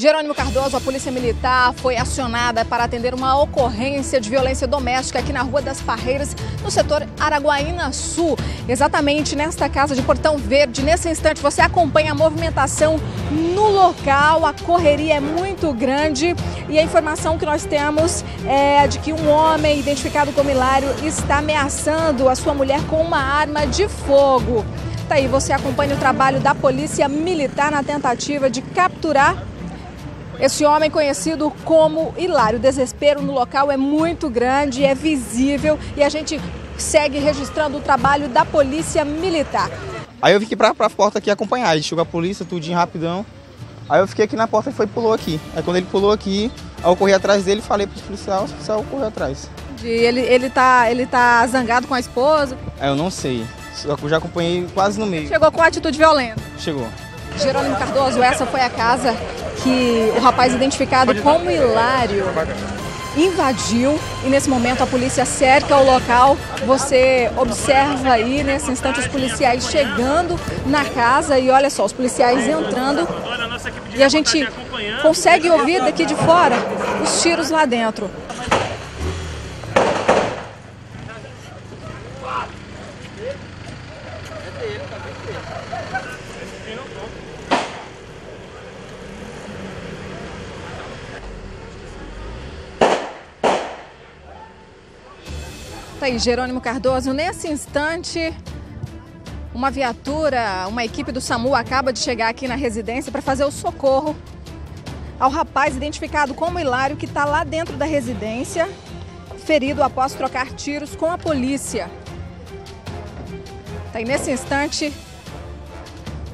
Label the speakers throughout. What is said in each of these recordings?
Speaker 1: Jerônimo Cardoso, a Polícia Militar foi acionada para atender uma ocorrência de violência doméstica aqui na Rua das Parreiras, no setor Araguaína Sul. Exatamente nesta casa de Portão Verde. Nesse instante, você acompanha a movimentação no local. A correria é muito grande e a informação que nós temos é de que um homem identificado como Hilário está ameaçando a sua mulher com uma arma de fogo. Tá aí, você acompanha o trabalho da Polícia Militar na tentativa de capturar esse homem conhecido como Hilário. O desespero no local é muito grande, é visível e a gente segue registrando o trabalho da Polícia Militar.
Speaker 2: Aí eu vim pra, pra porta aqui acompanhar, aí chegou a polícia, tudinho rapidão. Aí eu fiquei aqui na porta e foi pulou aqui. Aí quando ele pulou aqui, aí eu corri atrás dele e falei pros policiais, os policiais correu atrás.
Speaker 1: Ele, ele, tá, ele tá zangado com a esposa?
Speaker 2: Aí eu não sei, eu já acompanhei quase no meio.
Speaker 1: Chegou com atitude violenta?
Speaker 2: Chegou.
Speaker 1: Jerônimo Cardoso, essa foi a casa que o rapaz identificado como Hilário invadiu e nesse momento a polícia cerca o local. Você observa aí nesse instante os policiais chegando na casa e olha só, os policiais entrando e a gente consegue ouvir daqui de fora os tiros lá dentro. Aí, Jerônimo Cardoso. Nesse instante, uma viatura, uma equipe do SAMU acaba de chegar aqui na residência para fazer o socorro ao rapaz identificado como Hilário, que está lá dentro da residência, ferido após trocar tiros com a polícia. Tá aí, nesse instante,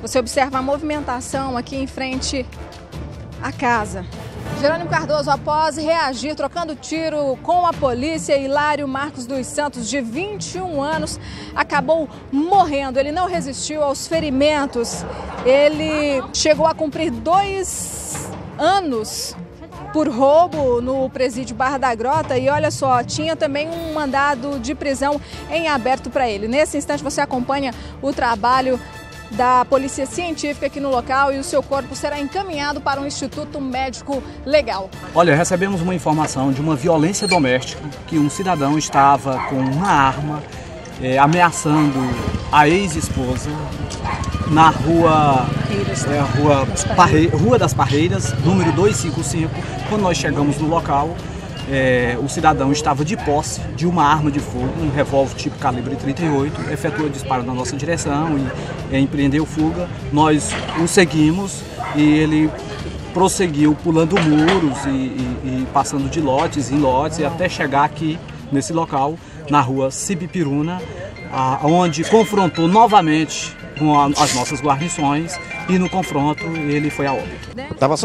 Speaker 1: você observa a movimentação aqui em frente à casa. Jerônimo Cardoso, após reagir trocando tiro com a polícia, Hilário Marcos dos Santos, de 21 anos, acabou morrendo. Ele não resistiu aos ferimentos. Ele chegou a cumprir dois anos por roubo no presídio Barra da Grota e olha só, tinha também um mandado de prisão em aberto para ele. Nesse instante você acompanha o trabalho da Polícia Científica aqui no local e o seu corpo será encaminhado para um Instituto Médico Legal.
Speaker 3: Olha, recebemos uma informação de uma violência doméstica que um cidadão estava com uma arma é, ameaçando a ex-esposa na rua, é, rua, Parre, rua das Parreiras, número 255. Quando nós chegamos no local, é, o cidadão estava de posse de uma arma de fogo, um revólver tipo calibre 38, efetuou disparo na nossa direção e é, empreendeu fuga. Nós o seguimos e ele prosseguiu pulando muros e, e, e passando de lotes em lotes e até chegar aqui nesse local, na rua Sibipiruna, a, onde confrontou novamente com a, as nossas guarnições e no confronto ele foi a óbito.
Speaker 2: Tava só